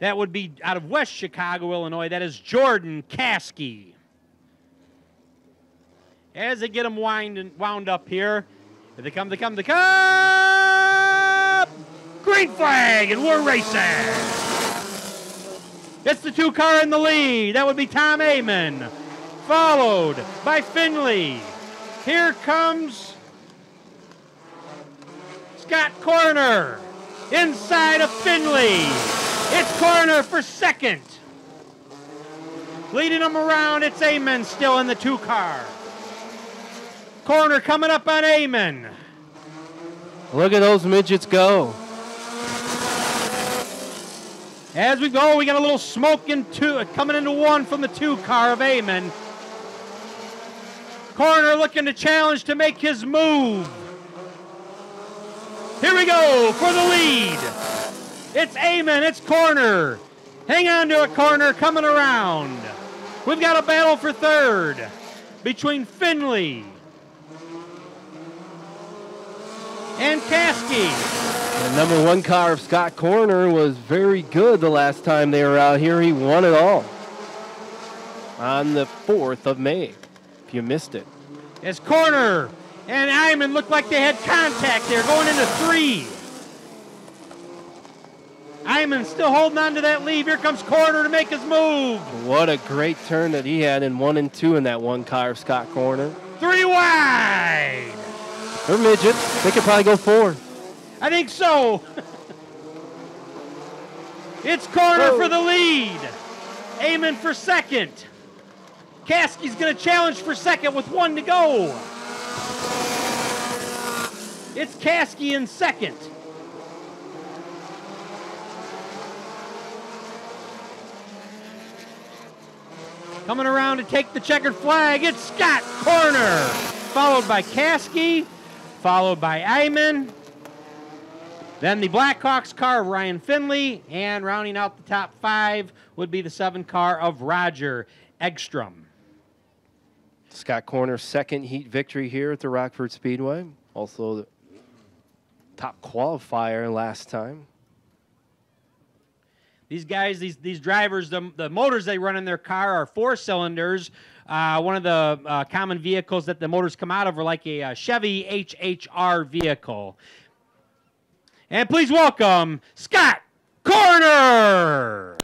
That would be out of West Chicago, Illinois. That is Jordan Caskey. As they get them wind, wound up here, here they come, they come, they come! Green flag, and we're racing! It's the two car in the lead. That would be Tom Amon, followed by Finley. Here comes Scott Corner inside of Finley. It's Corner for second. Leading them around, it's Amon still in the two car. Corner coming up on Amon. Look at those midgets go. As we go, we got a little smoke into coming into one from the two car of Amon. Corner looking to challenge to make his move. Here we go for the lead. It's Amon, it's Corner. Hang on to a corner coming around. We've got a battle for third between Finley and Caskey. The number one car of Scott Corner was very good the last time they were out here. He won it all on the 4th of May, if you missed it. As Corner and Amon looked like they had contact there going into three. Amon still holding on to that lead. Here comes Corner to make his move. What a great turn that he had in one and two in that one car Scott Corner. Three wide. They're midgets. They could probably go four. I think so. it's Corner Whoa. for the lead. Amon for second. Caskey's going to challenge for second with one to go. It's Caskey in second. Coming around to take the checkered flag, it's Scott Corner, followed by Caskey, followed by Amon. Then the Blackhawks car of Ryan Finley, and rounding out the top five would be the seven car of Roger Egstrom. Scott Corner's second heat victory here at the Rockford Speedway. Also the top qualifier last time. These guys, these these drivers, the, the motors they run in their car are four cylinders. Uh, one of the uh, common vehicles that the motors come out of are like a, uh Chevy HHR vehicle. And please welcome Scott Corner.